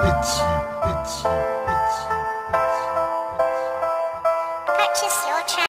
佩奇佩奇